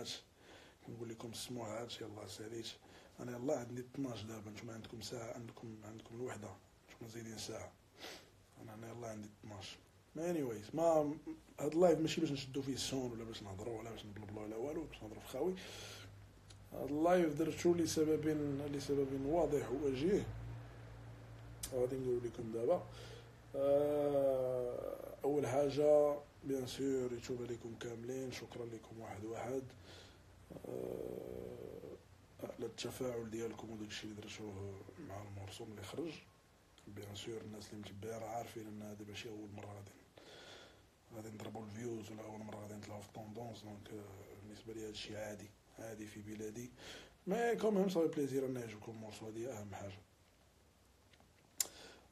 السماعات كنقول لكم السموعات يلا ساليت أنا يلا عندي 12 دابا نتوما عندكم ساعة عندكم عندكم الوحدة. نتوما زايدين ساعة. أنا أنا يلا عندي 12 mais anyways ما هاد ال live ماشي باش نشدو فيه ال son ولا باش نهضروا ولا باش نبلبلو ولا والو باش نهضروا في خاوي. هاد ال live درتو لسبب لسبب واضح ووجيه غادي نقول لكم دابا. آه، أول حاجة bien sûr يتوب عليكم كاملين شكرا لكم واحد واحد على التفاعل ديالكم وداكشي اللي درتوه مع المرسوم اللي خرج bien sûr الناس اللي متبعين راه عارفين ان هذا ماشي اول مره غادي غادي نضربوا ال views ولا اول مره غادي نطلعوا في tendance donc بالنسبة لي هادشي عادي عادي في بلادي mais quand même صافي plaisir ان يعجبكم ال morceau هادي اهم حاجة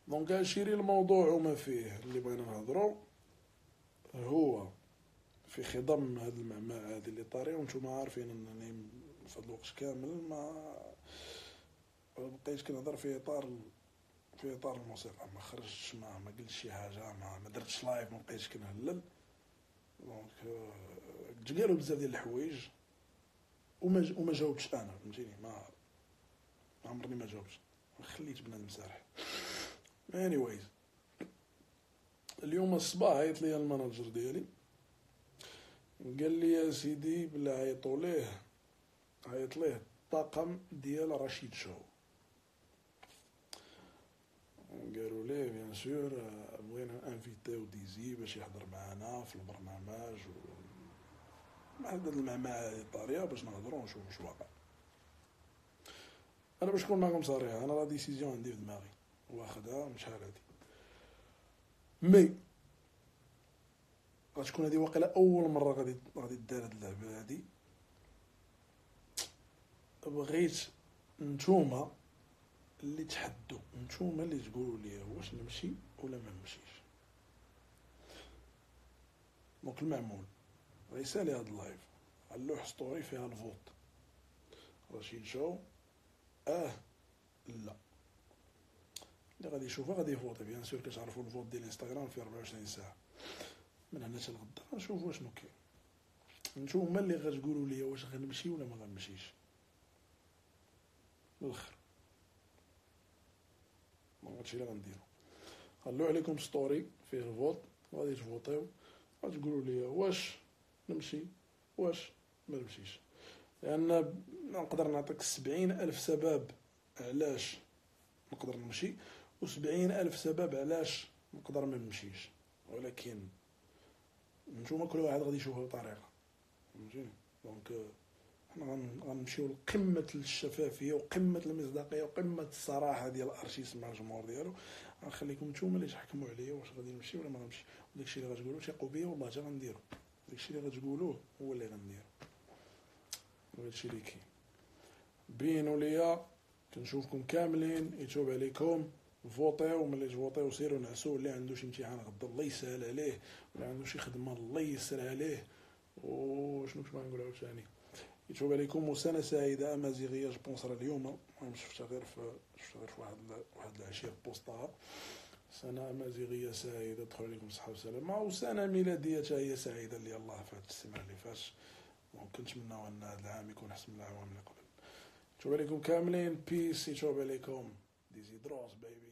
donc هاشيري الموضوع وما فيه اللي بغينا نهضرو هو في خضم هاد المعمعة هادي اللي طارية وأنتم عارفين إنني في هاد الوقت كامل ما بقيت كنهضر في إطار في إطار الموسيقى. ما خرجتش ما ما قلتش شي حاجة ما, ما درتش live ما بقيتش كنهلل. donc آه، قالوا بزاف ديال الحوايج وما وما جاوبتش أنا فهمتيني؟ ما عمرني ما جاوبتش. خليت بنادم سارح. Anyways. اليوم الصباح عيط لي le manager ديالي. قال لي يا سيدي بلا عيطوا ليه عيط ليه الطاقم ديال رشيد show قالوا ليه bien sûr بغينا نinvitiو ديزي باش يحضر معنا في البرنامج و مع المعمعة الطارية باش نهضرو ونشوفو واش واقع أنا باش نكون معكم صريح أنا la décision عندي في دماغي. واخدها من شحال هادي مي. غتكون هادي واقيلا أول مرة غادي غادي دار هاد اللعبة هادي. بغيت نتوما اللي تحدوا. نتوما اللي تقولوا لي واش نمشي ولا ما نمشيش. donc المعمول غيسالي هاد ال live. على اللوح story فيها ال vote. رشيد show آه لا. اللي غادي يشوفها غادي يفوتي bien sûr كتعرفوا ال vote ديال الانستغرام في 24 ساعة. من هنا حتى الغدا نشوفوا شنو كاين نتوما اللي غتقولوا لي واش غنمشي ولا ما غنمشيش. الآخر ما هادشي اللي غنديرو. خلو عليكم story فيه ال vote. غادي تفوتيو. غتقولوا لي واش نمشي واش ما نمشيش. لأن نقدر نعطيك سبعين ألف سبب علاش نقدر نمشي. وسبعين ألف سبب علاش نقدر ما نمشيش ولكن نتوما كل واحد غادي يشوفها بطريقة. فهمتيني donc حنا غنمشيو لقمة الشفافية وقمة المصداقية وقمة الصراحة ديال الارشيس مع الجمهور ديالو. غنخليكم نتوما اللي تحكموا عليا واش غادي نمشي ولا ما غنمشي. وداكشي اللي غتقولوا ثقوا بيا والله حتى غنديرو. داكشي اللي غتقولوه هو اللي غنديرو. وهادشي اللي كاين. بينوا ليا كنشوفكم كاملين. يتوب عليكم. فوطيو ملي تفوطيو سيروا نعسوا اللي عنده شي امتحان غدا الله يسهل عليه ولا عنده شي خدمة الله يسر عليه. وشنو كنت نقول عاوتاني؟ يتوب عليكم وسنة سعيدة. امازيغيه جوبونس راه اليوم المهم شفتها غير في شفتها غير في واحد واحد العشيه بوسطها. سنة أمازيغية سعيدة تدخل عليكم صحة وسلامة. وسنة ميلادية هي سعيدة اللي الله فات السماء اللي فات كنتمناو أن هذا العام يكون أحسن من الأعوام اللي قبل. يتوب عليكم كاملين. بيس يتوب عليكم. ديزي دروس بيبي